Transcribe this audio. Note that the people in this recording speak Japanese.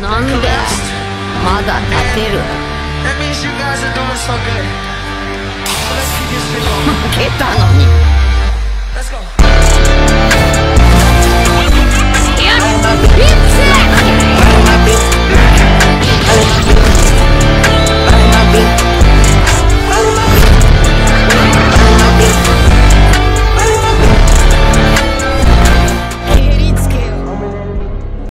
なんでまだ立てる負けたのに。